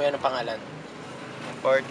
Kuya, ano pangalan? Port.